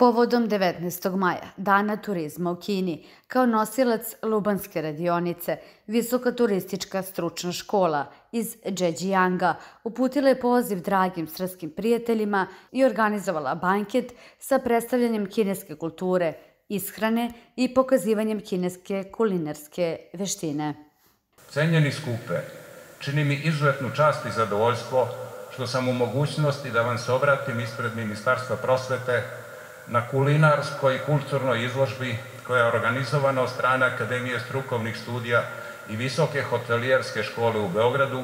Povodom 19. maja, Dana turizma u Kini, kao nosilac Lubanske radionice, Visoka turistička stručna škola iz Džeđijanga uputila je poziv dragim srpskim prijateljima i organizovala banket sa predstavljanjem kineske kulture, ishrane i pokazivanjem kineske kulinarske veštine. Cenjeni skupe, čini mi izuzetnu čast i zadovoljstvo što sam u mogućnosti da vam se obratim ispred Ministarstva prosvete na kulinarskoj i kulturnoj izložbi koja je organizovana od strane Akademije strukovnih studija i Visoke hotelijerske škole u Beogradu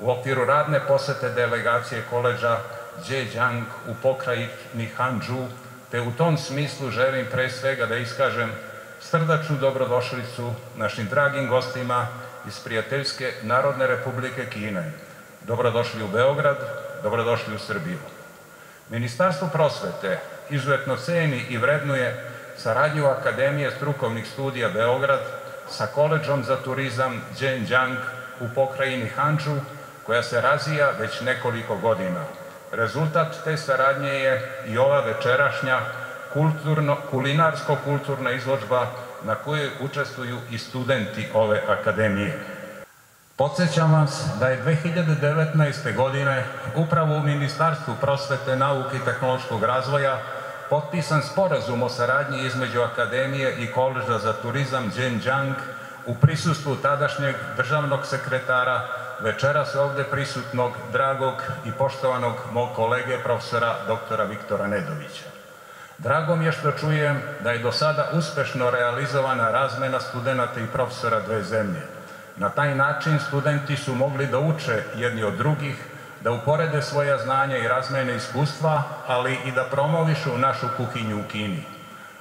u okviru radne posete delegacije koleđa Zhejiang u pokrajini Hanzhou, te u tom smislu želim pre svega da iskažem srdačnu dobrodošlicu našim dragim gostima iz prijateljske Narodne republike Kine. Dobrodošli u Beograd, dobrodošli u Srbiju. Ministarstvo prosvete izuzetno ceni i vrednuje saradnju Akademije strukovnih studija Beograd sa koleđom za turizam Zhenjiang u pokrajini Hanču, koja se razvija već nekoliko godina. Rezultat te saradnje je i ova večerašnja kulinarsko-kulturna izložba na kojoj učestvuju i studenti ove akademije. Podsećam vas da je 2019. godine upravo u Ministarstvu prosvete, nauke i tehnološkog razvoja potpisan sporazum o saradnji između Akademije i Koleža za turizam Zhenjiang u prisustvu tadašnjeg državnog sekretara, večeras ovde prisutnog, dragog i poštovanog mog kolege profesora doktora Viktora Nedovića. Drago mi je što čujem da je do sada uspešno realizovana razmena studenta i profesora dve zemlje. Na taj način studenti su mogli da uče jedni od drugih, da uporede svoja znanja i razmene iskustva, ali i da promovišu našu kuhinju u Kini.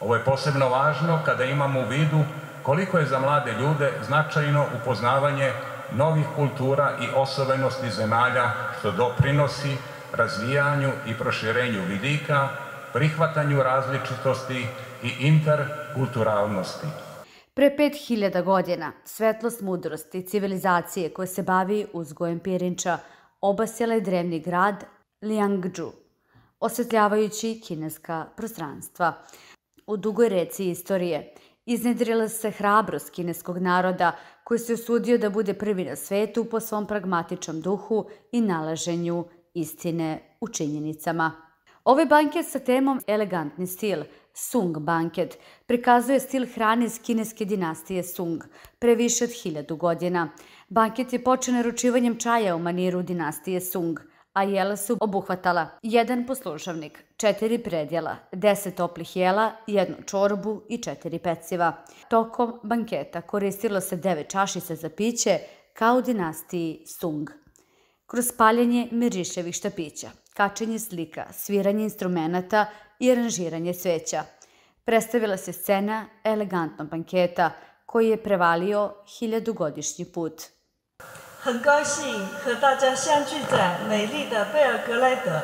Ovo je posebno važno kada imamo u vidu koliko je za mlade ljude značajno upoznavanje novih kultura i osobenosti zemalja što doprinosi razvijanju i proširenju vidika, prihvatanju različitosti i interkulturalnosti. Pre 5000 godina svetlost mudrosti i civilizacije koja se bavi uzgojem pirinča obasjala je drevni grad Liangzhu, osvetljavajući kineska prostranstva. U dugoj reci istorije iznedrila se hrabrost kineskog naroda koji se usudio da bude prvi na svetu po svom pragmatičnom duhu i nalaženju istine u činjenicama. Ovaj banket sa temom Elegantni stil, Sung banket, prikazuje stil hrane iz kineske dinastije Sung, pre više od hiljadu godina. Banket je počeo naručivanjem čaja u maniru dinastije Sung, a jela su obuhvatala jedan poslušavnik, četiri predjela, deset toplih jela, jednu čorbu i četiri peciva. Tokom banketa koristilo se devet čašica za piće, kao u dinastiji Sung. Kroz paljenje miriševih štapića, kačenje slika, sviranje instrumenta i aranžiranje sveća. Predstavila se scena elegantnog banketa koji je prevalio hiljadugodišnji put. 很高兴和大家相聚在美丽的贝尔格莱德。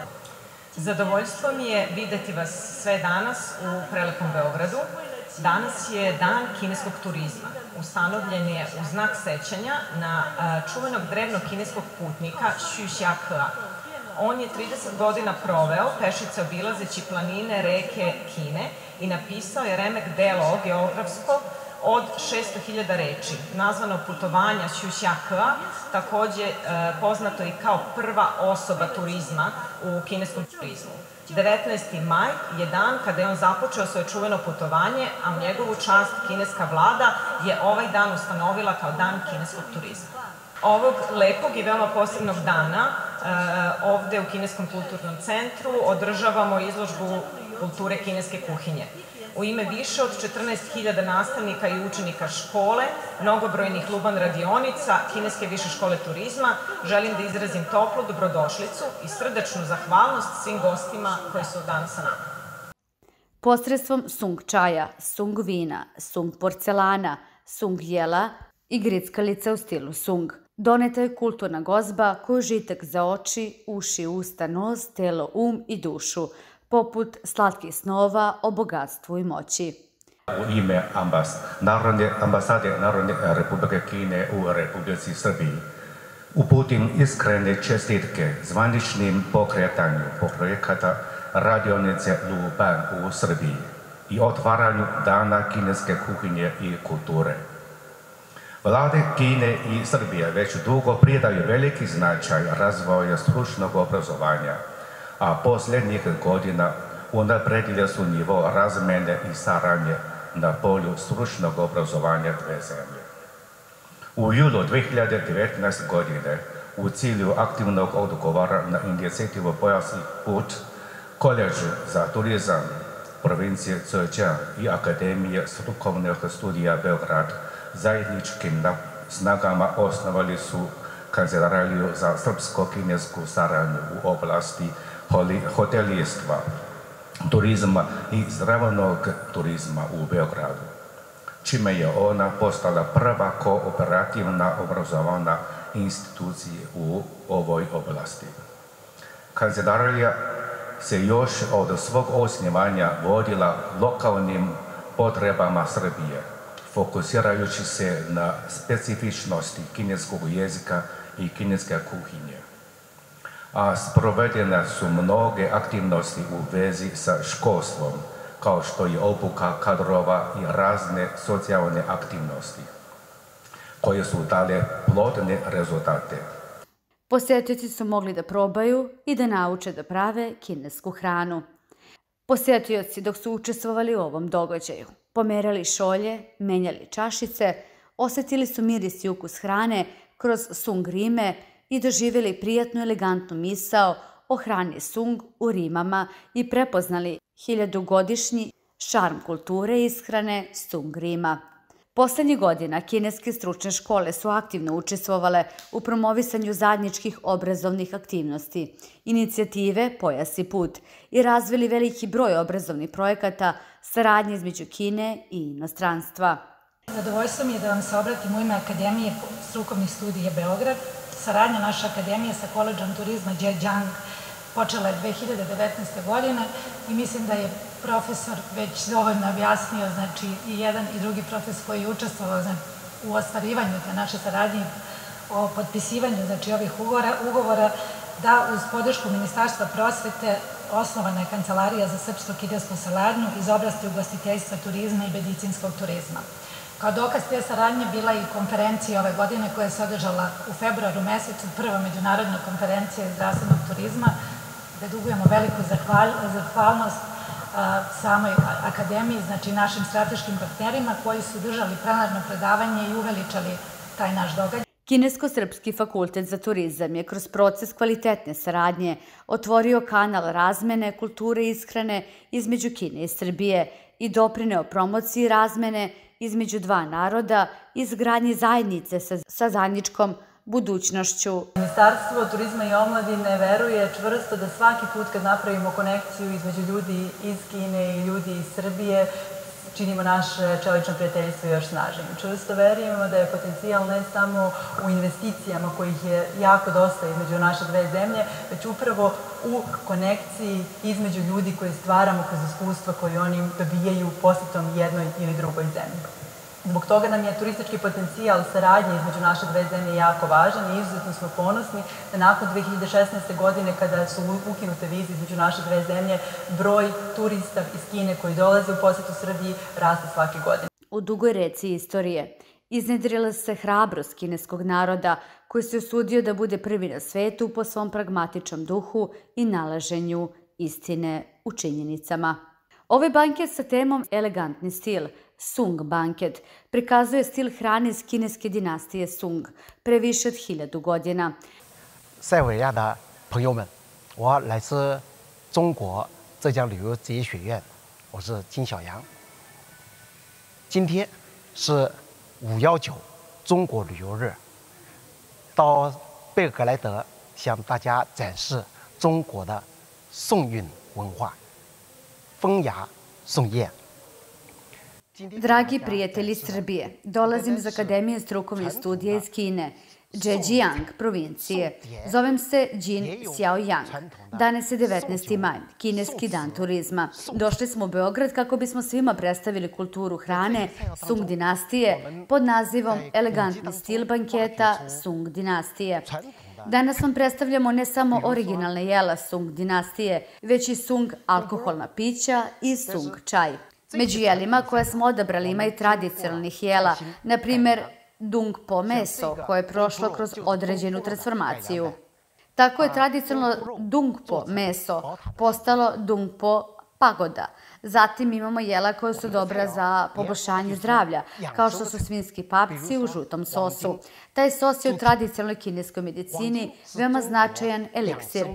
Zadovoljstvo mi je videti vas sve danas u prelepom Beogradu. Danas je dan kineskog turizma. Ustanovljen je u znak sećanja na čuvenog drevnog kineskog putnika Xu Xiakhea. On je 30 godina proveo pešice obilazeći planine, reke Kine i napisao je remek delo geografsko od 600.000 reči, nazvano putovanja Xuxiakea, takođe e, poznato i kao prva osoba turizma u kineskom turizmu. 19. maj je dan kada je on započeo svoje čuveno putovanje, a u njegovu čast kineska vlada je ovaj dan ustanovila kao dan kineskog turizma. Ovog lepog i veoma posebnog dana ovde u Kineskom kulturnom centru održavamo izložbu kulture kineske kuhinje u ime više od 14.000 nastavnika i učenika škole, mnogobrojnih Luban radionica, Kineske više škole turizma, želim da izrazim toplu dobrodošlicu i srdačnu zahvalnost svim gostima koji su danas sa nama. Posredstvom sung čaja, sung vina, sung porcelana, sung jela i grickalica u stilu sung. Doneta je kulturna gozba koju žitak za oči, uši, usta, nos, telo, um i dušu, poput slatkih snova o bogatstvu i moći. U ime ambas, Narodne ambasade Narodne republike Kine u Republici Srbiji uputim iskrene čestitke zvaničnim pokretanju projekata radionice Luban u Srbiji i otvaranju Dana kineske kuhinje i kulture. Vlade Kine i Srbije već dugo pridaju veliki značaj razvoja stručnog obrazovanja, a posljednjih godina unapredile su nivo razmene i saradnje na polju stručnog obrazovanja dve zemlje. U julu 2019. godine u cilju aktivnog odgovora na inicijativu Pojasni put Koleđu za turizam provincije Zhejiang i Akademije strukovnih studija Beograd zajedničkim snagama osnovali su kancelariju za srpsko-kinesku saradnju u oblasti hotelijestva, turizma i zdravnog turizma u Beogradu, čime je ona postala prva kooperativna obrazovana institucija u ovoj oblasti. Kancelarija se još od svog osnivanja vodila lokalnim potrebama Srbije, fokusirajući se na specifičnosti kineskog jezika i kineske kuhinje. A sprovedene su mnoge aktivnosti u vezi sa školstvom, kao što je obuka kadrova i razne socijalne aktivnosti, koje su dale plodne rezultate. Posjetioci su mogli da probaju i da nauče da prave kinesku hranu. Posjetioci dok su učestvovali u ovom događaju, pomerali šolje, menjali čašice, osetili su miris i ukus hrane kroz sung rime i doživjeli prijatnu elegantnu misao o hrani sung u rimama i prepoznali hiljadugodišnji šarm kulture ishrane sung rima. Poslednjih godina kineske stručne škole su aktivno učestvovale u promovisanju zadnjičkih obrazovnih aktivnosti, inicijative Pojas i put i razvili veliki broj obrazovnih projekata saradnje između Kine i inostranstva. Zadovoljstvo mi je da vam se obratim u ime Akademije strukovnih studija Beograd. Saradnja naše akademije sa koleđom turizma Zhejiang počela je 2019. godine i mislim da je profesor već dovoljno objasnio, znači i jedan i drugi profesor koji je učestvovao znači, u ostvarivanju te naše saradnje o potpisivanju znači ovih ugovora, ugovora da uz podršku Ministarstva prosvete osnovana je Kancelarija za srpsko-kinesku saradnju iz oblasti ugostiteljstva, turizma i medicinskog turizma. Kao dokaz te saradnje bila i konferencija ove godine koja se održala u februaru mesecu, prva međunarodna konferencija zdravstvenog turizma, gde dugujemo veliku zahval, zahvalnost samoj akademiji, znači našim strateškim partnerima koji su držali plenarno predavanje i uveličali taj naš događaj. Kinesko-srpski fakultet za turizam je kroz proces kvalitetne saradnje otvorio kanal razmene kulture i ishrane između Kine i Srbije i doprineo promociji razmene između dva naroda i izgradnji zajednice sa, sa zajedničkom budućnošću. Ministarstvo turizma i omladine veruje čvrsto da svaki put kad napravimo konekciju između ljudi iz Kine i ljudi iz Srbije, činimo naše čelično prijateljstvo još snažnijim. Čvrsto verujemo da je potencijal ne samo u investicijama kojih je jako dosta između naše dve zemlje, već upravo u konekciji između ljudi koje stvaramo kroz iskustva koje oni dobijaju posjetom jednoj ili drugoj zemlji. Zbog toga nam je turistički potencijal saradnje između naše dve zemlje jako važan i izuzetno smo ponosni da nakon 2016. godine kada su ukinute vize između naše dve zemlje, broj turista iz Kine koji dolaze u posjetu Srbiji raste svake godine. U dugoj reci istorije iznedrila se hrabrost kineskog naroda koji se osudio da bude prvi na svetu po svom pragmatičnom duhu i nalaženju istine u činjenicama. Ovaj banket sa temom Elegantni stil – Sung banket prikazuje stil hrane iz kineske dinastije Sung pre više od hiljadu godina. 塞维亚的朋友们，我来自中国浙江旅游职业学院，我是金小阳。今天是五幺九中国旅游日，到贝格莱德向大家展示中国的宋韵文化，Dragi prijatelji Srbije, dolazim iz Akademije strukovnih studija iz Kine, Zhejiang provincije. Zovem se Jin Xiaoyang. Danas je 19. maj, kineski dan turizma. Došli smo u Beograd kako bismo svima predstavili kulturu hrane Sung dinastije pod nazivom Elegantni stil banketa Sung dinastije. Danas vam predstavljamo ne samo originalne jela Sung dinastije, već i Sung alkoholna pića i Sung čaj. Među jelima koje smo odabrali ima i tradicionalnih jela, na primer dung po meso, koje je prošlo kroz određenu transformaciju. Tako je tradicionalno dung po. meso postalo dung po pagoda. Zatim imamo jela koja su dobra za poboljšanje zdravlja, kao što su svinski papci u žutom sosu. Taj sos je u tradicionalnoj kineskoj medicini veoma značajan eliksir.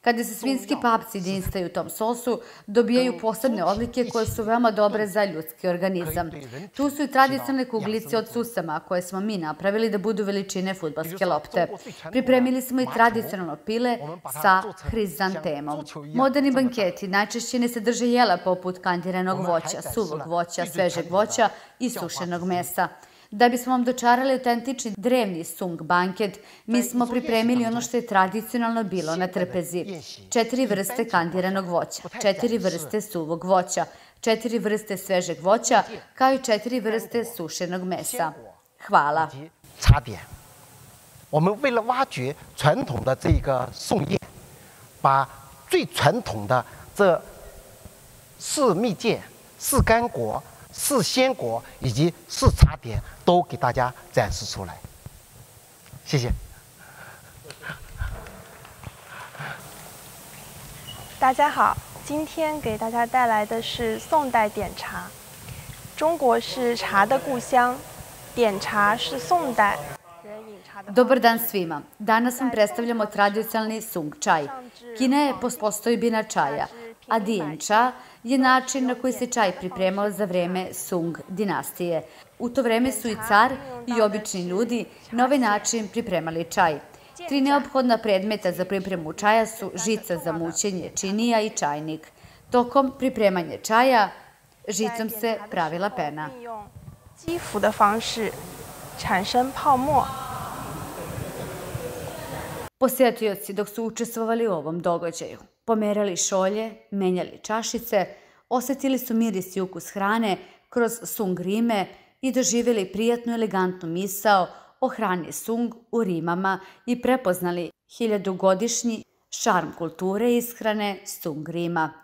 Kada se svinski papci dinstaju u tom sosu, dobijaju posebne odlike koje su veoma dobre za ljudski organizam. Tu su i tradicionalne kuglice od susama koje smo mi napravili da budu veličine futbalske lopte. Pripremili smo i tradicionalno pile sa hrizantemom. Moderni banketi najčešće ne sadrže jela poput kandiranog voća, suvog voća, svežeg voća i sušenog mesa. Da bismo vam dočarali autentični drevni sung banket, mi smo pripremili ono što je tradicionalno bilo na trpezi. Četiri vrste kandiranog voća, četiri vrste suvog voća, četiri vrste svežeg voća, kao i četiri vrste sušenog mesa. Hvala. 茶点，我们为了挖掘传统的这个宋宴，把最传统的这 四蜜饯、四干果、四鲜果以及四茶点都给大家展示出来。谢谢。大家好，今天给大家带来的是宋代点茶。中国是茶的故乡，点茶是宋代。Dobar dan svima. Danas vam predstavljamo tradicionalni sung čaj. Kina je postojbina čaja, a dijen ča je način na koji se čaj pripremao za vreme Sung dinastije. U to vreme su i car i obični ljudi na ovaj način pripremali čaj. Tri neophodna predmeta za pripremu čaja su žica za mućenje činija i čajnik. Tokom pripremanja čaja žicom se pravila pena. 利用击浮的方式产生泡沫。 Posetioci dok su učestvovali u ovom događaju, pomerali šolje, menjali čašice, osetili su miris i ukus hrane kroz sung rime i doživjeli prijatnu elegantnu misao o hrani sung u rimama i prepoznali hiljadugodišnji šarm kulture ishrane sung rima.